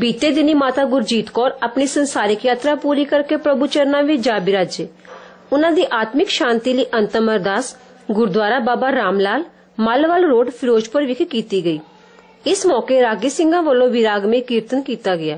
بیج اپنی یاترا پوری کر کے پرب چرنا وی جاب راجی اُنہ دی آتمک شانتی لرد گردوارا بابا رام لال مالوال روڈ فیوز پور وک کی گئی اس موقع راگی سنگا ویرگی کیرتن کیا گیا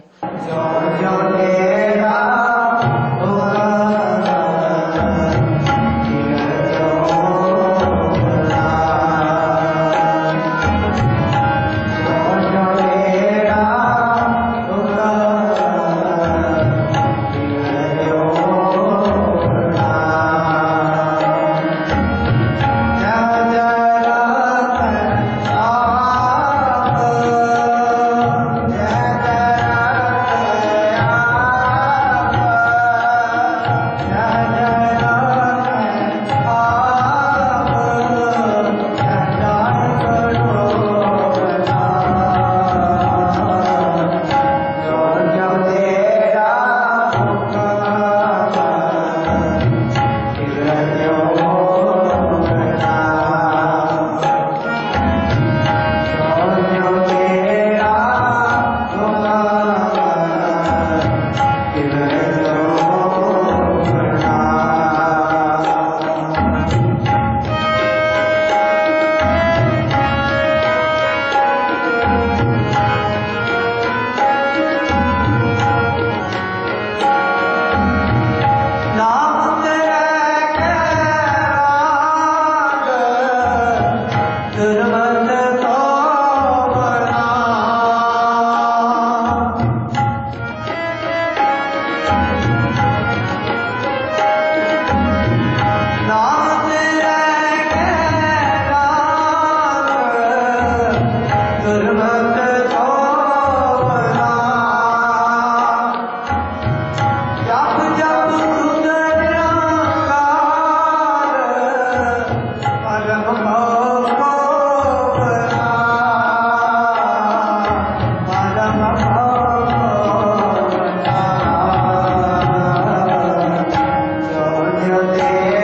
Hare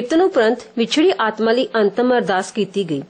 کتن افرنت بچھڑی آتما لیتم ارد کی گئی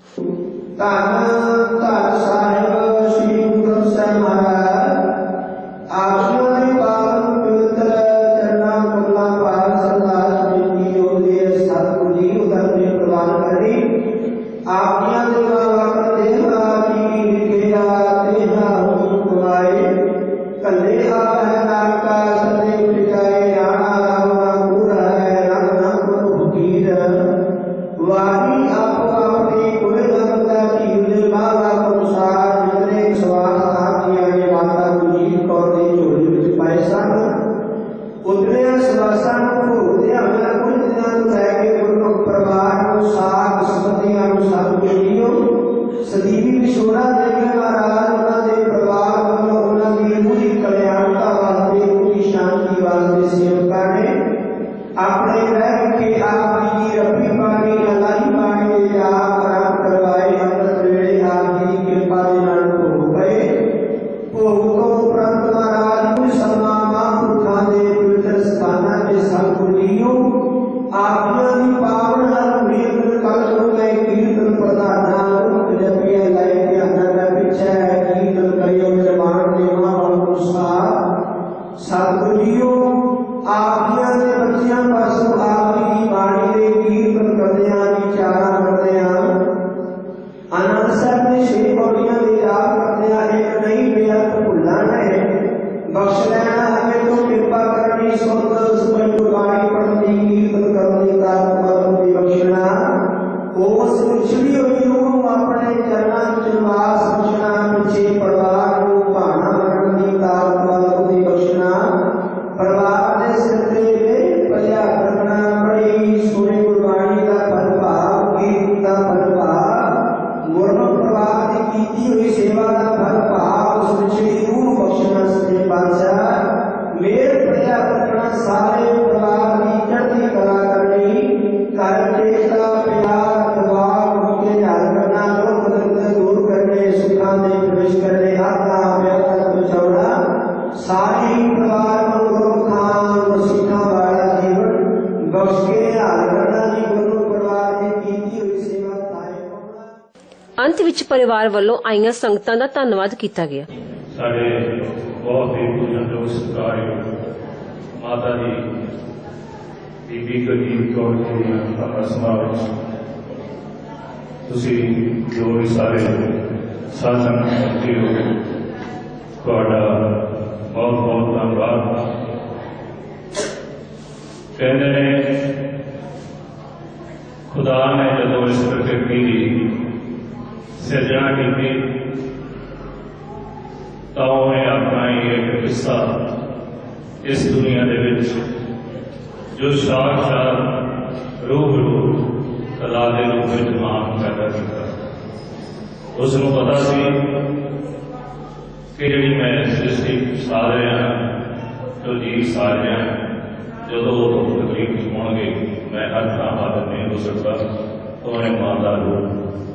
ਪਰਿਵਾਰ ਵੱਲੋਂ ਆਈਆਂ ਸੰਗਤਾਂ ਦਾ ਧੰਨਵਾਦ ਕੀਤਾ ਗਿਆ ਸਾਡੇ ਬਹੁਤ ਹੀ ਪੂਜਨਯੋਗ ਸਤਿਕਾਰਯੋਗ ਮਾਤਾ ਜੀ ਬੀਬੀ ਕਰੀਮ ਕੌਰ ਜੀ ਦੀਆਂ ਸਮਾਗਮ ਤੁਸੀਂ ਜੋ ਵੀ ਸਾਰੇ ਸਾਧਨ ਕਰਦੇ ਹੋ ਤੁਹਾਡਾ ਬਹੁਤ ਬਹੁਤ ਧੰਨਵਾਦ ਕਹਿੰਦੇ ਨੇ ਖੁਦਾ ਨੇ ਜਦੋਂ ਇਸ ਪ੍ਰਕਿਰਤੀ ਦੀ سرجنا کی ایک قصہ اس دنیا دے جو شاہ شاہ روح روح روح پیدا کے اس پتا میں سارا جو جی سال رہا دو حکیب ہو گئے میں ہو سکتا تو نے ماندہ روح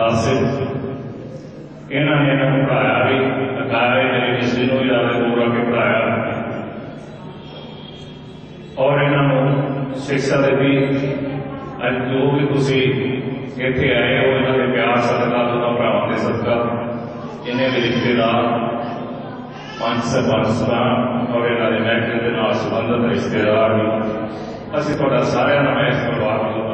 جو بھی آئے سد کاف سب کا اور انہیں محکمے رشتے دار بھی اچھی تاریا نام پروار کو